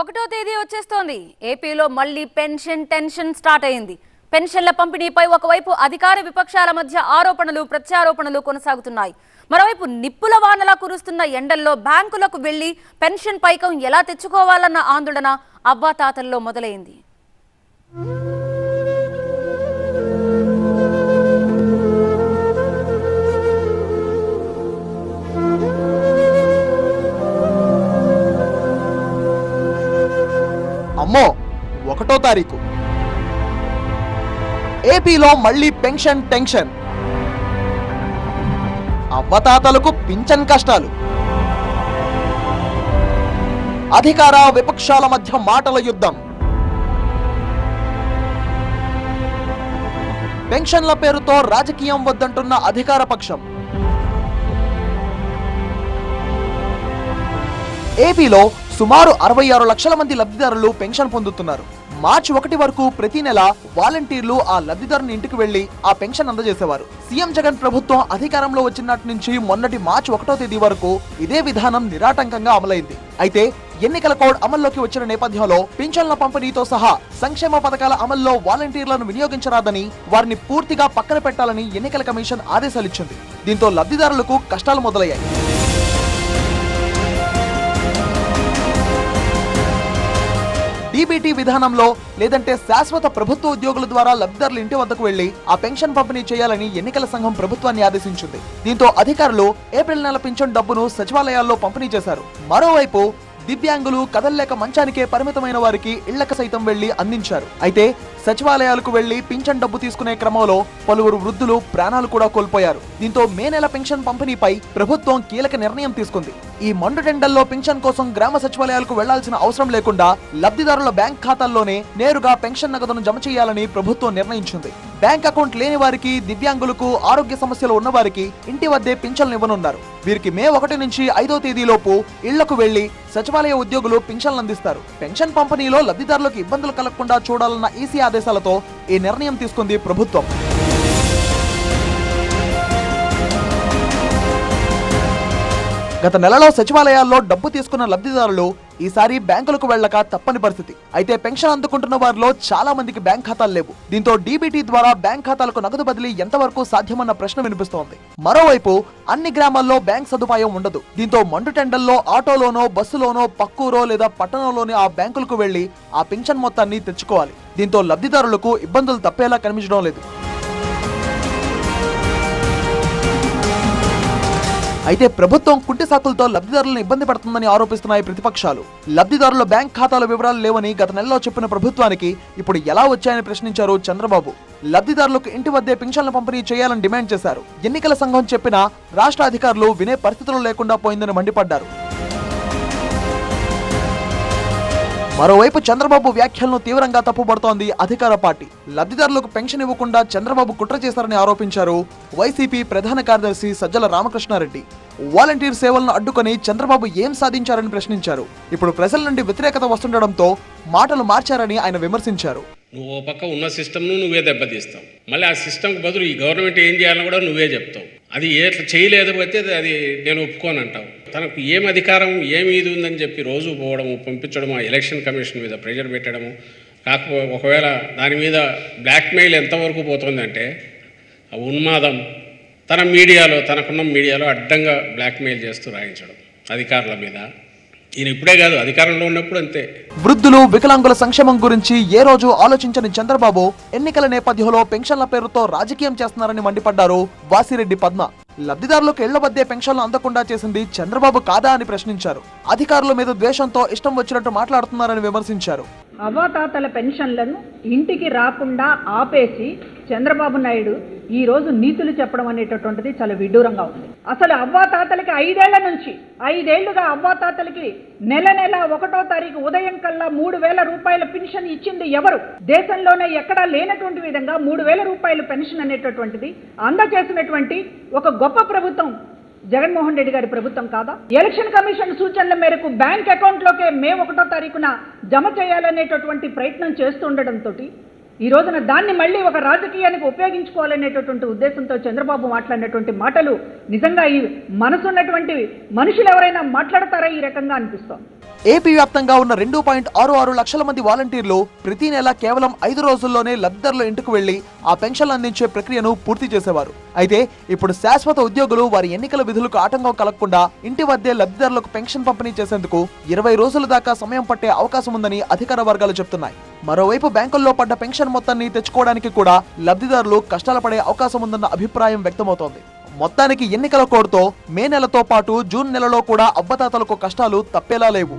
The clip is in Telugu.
ఒకటో తేదీ వచ్చేస్తోంది. ఏపీలో మళ్ళీ పెన్షన్ టెన్షన్ స్టార్ట్ అయింది. పెన్షన్ల పంపిణీపై ఒకవైపు అధికార విపక్షాల మధ్య ఆరోపణలు ప్రత్యారోపణలు కొనసాగుతున్నాయి. మరోవైపు నిప్పుల వానలా కురుస్తున్న ఎండల్లో బ్యాంకులకు వెళ్ళి పెన్షన్ పైకం ఎలా తెచ్చుకోవాలన్న ఆందోళన అవ్వాతాతల్లో మొదలైంది. అమ్మో ఒకటో తారీఖు. ఏపీలో మళ్ళీ పెన్షన్ టెన్షన్. అవ్వతాతలకు పింఛన్ కష్టాలు. అధికార విపక్షాల మధ్య మాటల యుద్ధం. పెన్షన్ల పేరుతో రాజకీయం వద్దంటున్న అధికార పక్షం. ఏపీలో సుమారు అరవై ఆరు లక్షల మంది లబ్ధిదారులు పెన్షన్ పొందుతున్నారు. మార్చి ఒకటి వరకు ప్రతి నెల వాలంటీర్లు ఆ లబ్ధిదారుని ఇంటికి వెళ్ళి ఆ పెన్షన్ అందజేసేవారు. సీఎం జగన్ ప్రభుత్వం అధికారంలో వచ్చినట్టు నుంచి మొన్నటి మార్చి ఒకటో తేదీ వరకు ఇదే విధానం నిరాటంకంగా అమలైంది. అయితే ఎన్నికల కోడ్ అమల్లోకి వచ్చిన నేపథ్యంలో పింఛన్ల పంపిణీతో సహా సంక్షేమ పథకాల అమల్లో వాలంటీర్లను వినియోగించరాదని వారిని పూర్తిగా పక్కన పెట్టాలని ఎన్నికల కమిషన్ ఆదేశాలిచ్చింది. దీంతో లబ్ధిదారులకు కష్టాలు మొదలయ్యాయి. డీబీటీ విధానంలో లేదంటే శాశ్వత ప్రభుత్వ ఉద్యోగుల ద్వారా లబ్ధిదారుల ఇంటి వద్దకు వెళ్ళి ఆ పెన్షన్ పంపిణీ చేయాలని ఎన్నికల సంఘం ప్రభుత్వాన్ని ఆదేశించింది. దీంతో అధికారులు ఏప్రిల్ నెల పింఛన్ డబ్బును సచివాలయాల్లో పంపిణీ చేశారు. మరోవైపు దివ్యాంగులు కదల్లేక మంచానికే పరిమితమైన వారికి ఇళ్ళకు సైతం వెళ్ళి అందించారు. అయితే సచివాలయాలకు వెళ్ళి పింఛన్ డబ్బు తీసుకునే క్రమంలో పలువురు వృద్ధులు ప్రాణాలు కూడా కోల్పోయారు. దీంతో మే నెల పెన్షన్ పంపిణీపై ప్రభుత్వం కీలక నిర్ణయం తీసుకుంది. ఈ మండు టెండల్లో పెన్షన్ కోసం గ్రామ సచివాలయాలకు వెళ్ళాల్సిన అవసరం లేకుండా లబ్ధిదారుల బ్యాంక్ ఖాతాల్లోనే నేరుగా పెన్షన్ నగదును జమ చేయాలని ప్రభుత్వం నిర్ణయించింది. బ్యాంక్ అకౌంట్ లేని వారికి దివ్యాంగులకు ఆరోగ్య సమస్యలు ఉన్నవారికి ఇంటి వద్దే పింఛన్లు ఇవ్వనున్నారు. వీరికి మే ఒకటి నుంచి ఐదో తేదీలోపు ఇళ్ళకు వెళ్ళి సచివాలయ ఉద్యోగులు పింఛన్లు అందిస్తారు. పెన్షన్ పంపిణీలో లబ్ధిదారులకు ఇబ్బందులు కలగకుండా చూడాలన్న ఈసీ ఆదేశాలతో ఈ నిర్ణయం తీసుకుంది ప్రభుత్వం. గత నెలలో సచివాలయాల్లో డబ్బు తీసుకున్న లబ్ధిదారులు ఈసారి బ్యాంకులకు వెళ్ళక తప్పని పరిస్థితి. అయితే పెన్షన్ అందుకుంటున్న వారిలో చాలా మందికి బ్యాంక్ ఖాతాలు లేవు. దీంతో డీబీటీ ద్వారా బ్యాంక్ ఖాతాలకు నగదు బదిలీ ఎంతవరకు సాధ్యమన్న ప్రశ్న వినిపిస్తోంది. మరోవైపు అన్ని గ్రామాల్లో బ్యాంక్ సదుపాయం ఉండదు. దీంతో మండు టెండల్లో ఆటోలోనో బస్సులోనో పక్కూరో లేదా పట్టణంలోని ఆ బ్యాంకులకు వెళ్ళి ఆ పెన్షన్ మొత్తాన్ని తెచ్చుకోవాలి. దీంతో లబ్ధిదారులకు ఇబ్బందులు తప్పేలా కనిపించడం లేదు. అయితే ప్రభుత్వం కుంటి సాకులతో లబ్ధిదారులను ఇబ్బంది పడుతుందని ఆరోపిస్తున్నాయి ప్రతిపక్షాలు. లబ్ధిదారుల బ్యాంక్ ఖాతాల వివరాలు లేవని గత నెలలో చెప్పిన ప్రభుత్వానికి ఇప్పుడు ఎలా వచ్చాయని ప్రశ్నించారు చంద్రబాబు. లబ్ధిదారులకు ఇంటి వద్దే పింఛన్ల పంపిణీ చేయాలని డిమాండ్ చేశారు. ఎన్నికల సంఘం చెప్పినా రాష్ట్ర అధికారులు వినే పరిస్థితులు లేకుండా పోయిందని మండిపడ్డారు. మరోవైపు చంద్రబాబు వ్యాఖ్యలను తీవ్రంగా తప్పుపడుతోంది అధికార పార్టీ. లబ్ధిదారులకు పెన్షన్ ఇవ్వకుండా చంద్రబాబు కుట్ర చేశారని ఆరోపించారు వైసీపీ ప్రధాన కార్యదర్శి సజ్జల రామకృష్ణారెడ్డి. వాలంటీర్ సేవలను అడ్డుకొని చంద్రబాబు ఏం సాధించారని ప్రశ్నించారు. ఇప్పుడు ప్రజల నుండి వ్యతిరేకత వస్తుండడంతో మాటలు మార్చారని ఆయన విమర్శించారు. నువ్వు ఓ పక్క ఉన్న సిస్టమ్ను నువ్వే దెబ్బతీస్తావు. మళ్ళీ ఆ సిస్టమ్కి బదులు ఈ గవర్నమెంట్ ఏం చేయాలని కూడా నువ్వే చెప్తావు. అది ఏ చేయలేదు అయితే అది నేను ఒప్పుకోను అంటావు తనకు ఏం అధికారం ఏమి ఇది ఉందని చెప్పి రోజు పోవడము పంపించడము ఆ ఎలక్షన్ కమిషన్ మీద ప్రెషర్ పెట్టడము కాకపోతే ఒకవేళ దాని మీద బ్లాక్మెయిల్ ఎంతవరకు పోతుందంటే ఆ ఉన్మాదం తన మీడియాలో తనకున్న మీడియాలో అడ్డంగా బ్లాక్మెయిల్ చేస్తూ రాయించడం అధికారుల మీద. ఈయన ఇప్పుడే కాదు అధికారంలో ఉన్నప్పుడు అంతే. వృద్ధులు వికలాంగుల సంక్షేమం గురించి ఏ రోజు ఆలోచించని చంద్రబాబు ఎన్నికల నేపథ్యంలో పెన్షన్ల పేరుతో రాజకీయం చేస్తున్నారని మండిపడ్డారు వాసిరెడ్డి పద్మ. లబ్ధిదారులకు ఇళ్ళ వద్దే పెన్షన్లు అందకుండా చేసింది చంద్రబాబు కాదా అని ప్రశ్నించారు. అధికారుల మీద ద్వేషంతో ఇష్టం వచ్చినట్టు మాట్లాడుతున్నారని విమర్శించారు. అవ్వాతాతల పెన్షన్లను ఇంటికి రాకుండా ఆపేసి చంద్రబాబు నాయుడు ఈ రోజు నీతులు చెప్పడం అనేటటువంటిది చాలా విడ్డూరంగా ఉంది. అసలు అవ్వాతాతలకి ఐదేళ్ళ నుంచి ఐదేళ్ళుగా అవ్వాతాతలకి నెల నెల ఒకటో తారీఖు ఉదయం కల్లా మూడు వేల రూపాయల పెన్షన్ ఇచ్చింది ఎవరు? దేశంలోనే ఎక్కడా లేనటువంటి విధంగా మూడు వేల రూపాయల పెన్షన్ అనేటటువంటిది అందజేసినటువంటి ఒక గొప్ప ప్రభుత్వం జగన్మోహన్ రెడ్డి గారి ప్రభుత్వం కాదా? ఎలక్షన్ కమిషన్ సూచనల మేరకు బ్యాంక్ అకౌంట్ లోకే మే ఒకటో తారీఖున జమ చేయాలనేటటువంటి ప్రయత్నం చేస్తుండటంతో ఈ రోజున దాన్ని మళ్ళీ ఒక రాజకీయానికి ఉపయోగించుకోవాలనేటటువంటి ఉద్దేశంతో చంద్రబాబు మాట్లాడినటువంటి మాటలు నిజంగా ఈ మనసున్నటువంటి మనుషులు ఎవరైనా మాట్లాడతారా ఈ రకంగా అనిపిస్తోంది? ఏపీ వ్యాప్తంగా ఉన్న రెండు పాయింట్ ఆరు ఆరు లక్షల మంది వాలంటీర్లు ప్రతి నెల కేవలం ఐదు రోజుల్లోనే లబ్ధిదారుల ఇంటికి వెళ్ళి ఆ పెన్షన్లు అందించే ప్రక్రియను పూర్తి చేసేవారు. అయితే ఇప్పుడు శాశ్వత ఉద్యోగులు వారి ఎన్నికల విధులకు ఆటంకం కలగకుండా ఇంటి వద్దే లబ్ధిదారులకు పెన్షన్ పంపిణీ చేసేందుకు ఇరవై రోజుల దాకా సమయం పట్టే అవకాశం ఉందని అధికార వర్గాలు చెప్తున్నాయి. మరోవైపు బ్యాంకుల్లో పడ్డ పెన్షన్ మొత్తాన్ని తెచ్చుకోవడానికి కూడా లబ్ధిదారులు కష్టాలు పడే అవకాశం ఉందన్న అభిప్రాయం వ్యక్తమవుతోంది. మొత్తానికి ఎన్నికల కోడ్తో మే నెలతో పాటు జూన్ నెలలో కూడా అబ్బతాతలకు కష్టాలు తప్పేలా లేవు.